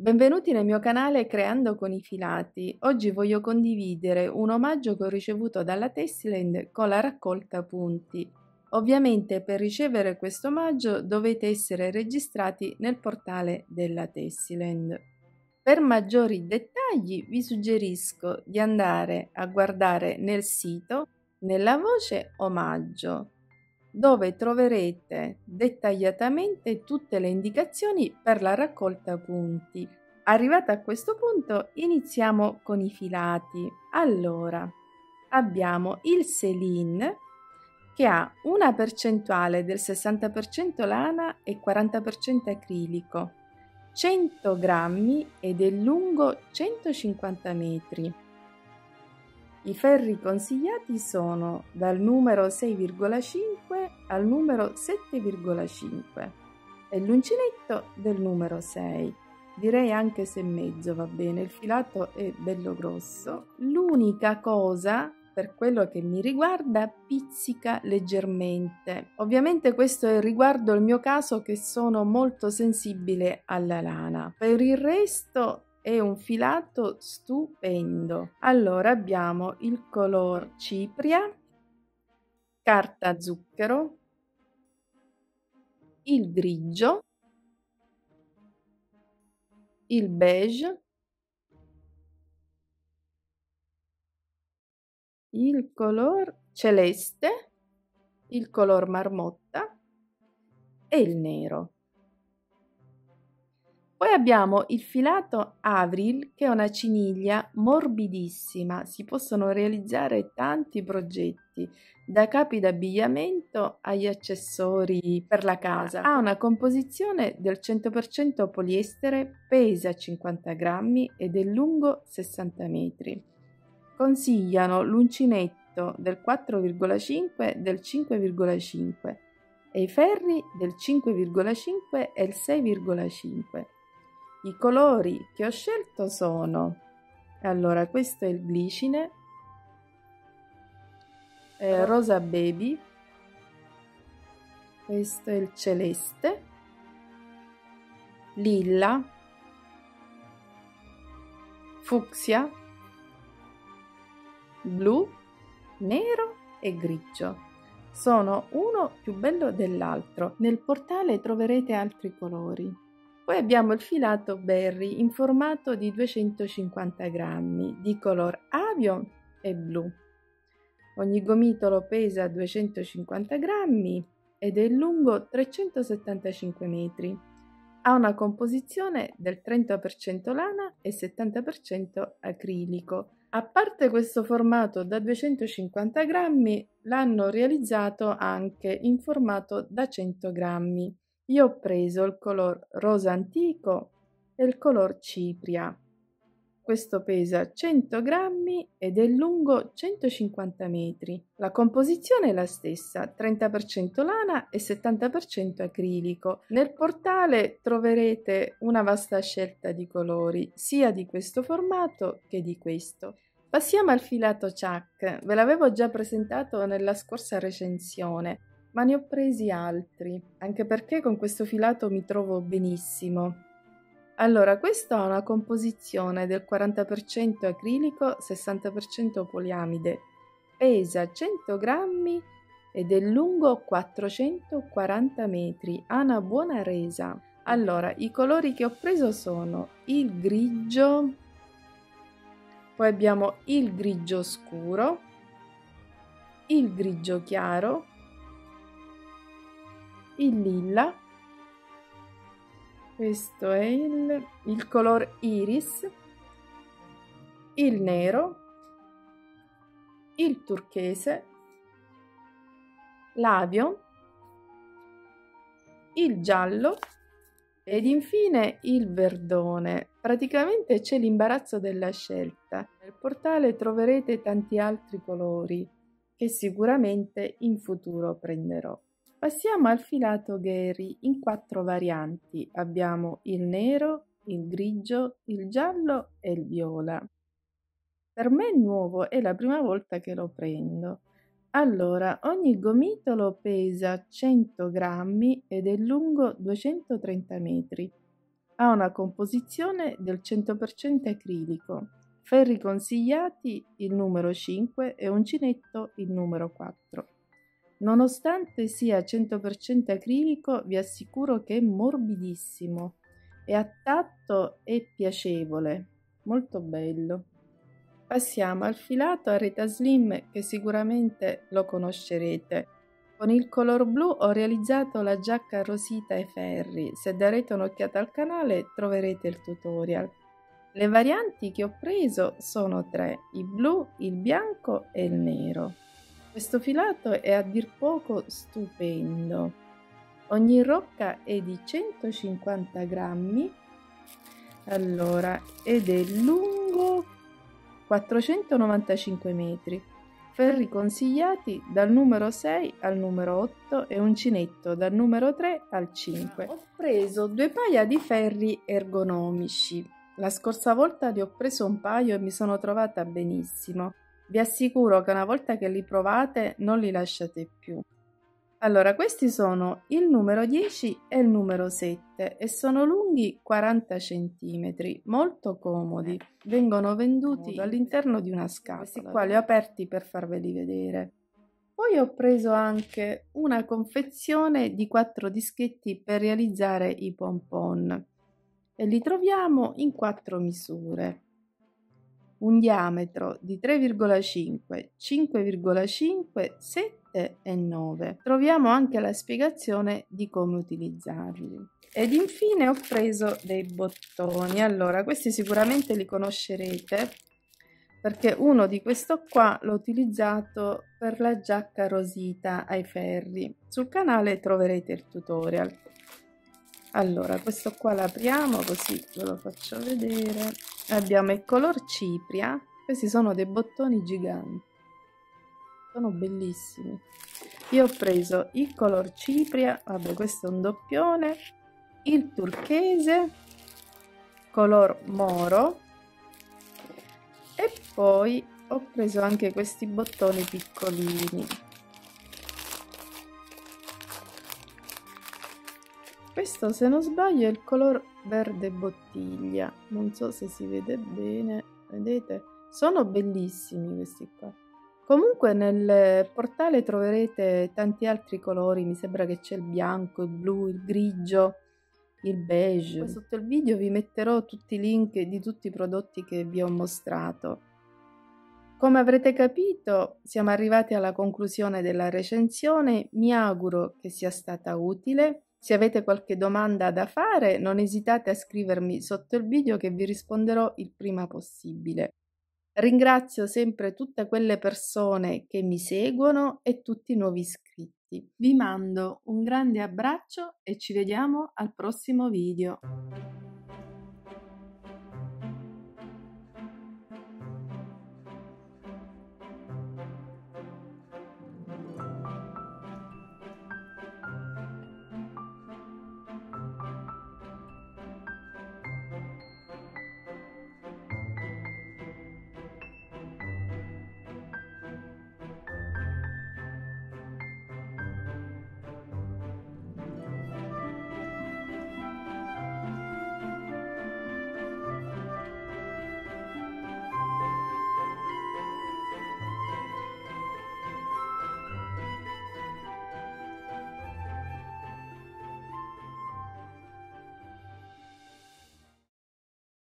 Benvenuti nel mio canale Creando con i filati. Oggi voglio condividere un omaggio che ho ricevuto dalla Tessland con la raccolta punti. Ovviamente per ricevere questo omaggio dovete essere registrati nel portale della Tessland. Per maggiori dettagli vi suggerisco di andare a guardare nel sito nella voce omaggio dove troverete dettagliatamente tutte le indicazioni per la raccolta punti. Arrivata a questo punto iniziamo con i filati. Allora, abbiamo il Celine che ha una percentuale del 60% lana e 40% acrilico, 100 grammi ed è lungo 150 metri. I ferri consigliati sono dal numero 6,5 al numero 7,5 e l'uncinetto del numero 6. Direi anche se mezzo va bene, il filato è bello grosso. L'unica cosa per quello che mi riguarda pizzica leggermente. Ovviamente questo è riguardo il mio caso che sono molto sensibile alla lana. Per il resto è un filato stupendo. Allora abbiamo il color cipria, carta zucchero, il grigio, il beige, il color celeste, il color marmotta e il nero. Poi abbiamo il filato Avril che è una ciniglia morbidissima, si possono realizzare tanti progetti, da capi d'abbigliamento agli accessori per la casa. Ha una composizione del 100% poliestere, pesa 50 grammi ed è lungo 60 metri. Consigliano l'uncinetto del 4,5 del 5,5 e i ferri del 5,5 e il 6,5 i colori che ho scelto sono, allora questo è il glicine, eh, rosa baby, questo è il celeste, lilla, fucsia, blu, nero e grigio. Sono uno più bello dell'altro. Nel portale troverete altri colori. Poi abbiamo il filato berry in formato di 250 grammi di color avio e blu. Ogni gomitolo pesa 250 grammi ed è lungo 375 metri. Ha una composizione del 30% lana e 70% acrilico. A parte questo formato da 250 grammi, l'hanno realizzato anche in formato da 100 grammi. Io ho preso il color rosa antico e il color cipria. Questo pesa 100 grammi ed è lungo 150 metri. La composizione è la stessa, 30% lana e 70% acrilico. Nel portale troverete una vasta scelta di colori, sia di questo formato che di questo. Passiamo al filato Chuck, ve l'avevo già presentato nella scorsa recensione ma ne ho presi altri, anche perché con questo filato mi trovo benissimo. Allora, questo ha una composizione del 40% acrilico, 60% poliamide, pesa 100 grammi ed è lungo 440 metri, ha una buona resa. Allora, i colori che ho preso sono il grigio, poi abbiamo il grigio scuro, il grigio chiaro, il lilla questo è il, il color iris il nero il turchese l'avio il giallo ed infine il verdone. Praticamente c'è l'imbarazzo della scelta. Nel portale troverete tanti altri colori che sicuramente in futuro prenderò. Passiamo al filato Gary in quattro varianti. Abbiamo il nero, il grigio, il giallo e il viola. Per me è nuovo, è la prima volta che lo prendo. Allora, ogni gomitolo pesa 100 grammi ed è lungo 230 metri. Ha una composizione del 100% acrilico. Ferri consigliati il numero 5 e uncinetto il numero 4. Nonostante sia 100% acrilico, vi assicuro che è morbidissimo e a tatto è piacevole, molto bello. Passiamo al filato a reta slim che sicuramente lo conoscerete. Con il color blu ho realizzato la giacca rosita ai ferri. Se darete un'occhiata al canale troverete il tutorial. Le varianti che ho preso sono tre, il blu, il bianco e il nero. Questo filato è a dir poco stupendo. Ogni rocca è di 150 grammi. Allora ed è lungo 495 metri. Ferri consigliati dal numero 6 al numero 8 e uncinetto dal numero 3 al 5 ho preso due paia di ferri ergonomici. La scorsa volta ne ho preso un paio e mi sono trovata benissimo vi assicuro che una volta che li provate non li lasciate più. Allora, questi sono il numero 10 e il numero 7 e sono lunghi 40 cm, molto comodi. Vengono venduti all'interno di una scatola. Questi qua li ho aperti per farveli vedere. Poi ho preso anche una confezione di quattro dischetti per realizzare i pompon e li troviamo in quattro misure un diametro di 3,5, 5,5, 7 e 9. Troviamo anche la spiegazione di come utilizzarli. Ed infine ho preso dei bottoni. Allora, questi sicuramente li conoscerete perché uno di questo qua l'ho utilizzato per la giacca rosita ai ferri. Sul canale troverete il tutorial. Allora, questo qua l'apriamo così ve lo faccio vedere. Abbiamo il color cipria. Questi sono dei bottoni giganti. Sono bellissimi. Io ho preso il color cipria vabbè questo è un doppione. Il turchese color moro. E poi ho preso anche questi bottoni piccolini questo se non sbaglio è il color verde bottiglia. Non so se si vede bene vedete? Sono bellissimi questi qua. Comunque nel portale troverete tanti altri colori. Mi sembra che c'è il bianco il blu il grigio il beige. Poi sotto il video vi metterò tutti i link di tutti i prodotti che vi ho mostrato. Come avrete capito siamo arrivati alla conclusione della recensione. Mi auguro che sia stata utile se avete qualche domanda da fare, non esitate a scrivermi sotto il video che vi risponderò il prima possibile. Ringrazio sempre tutte quelle persone che mi seguono e tutti i nuovi iscritti. Vi mando un grande abbraccio e ci vediamo al prossimo video.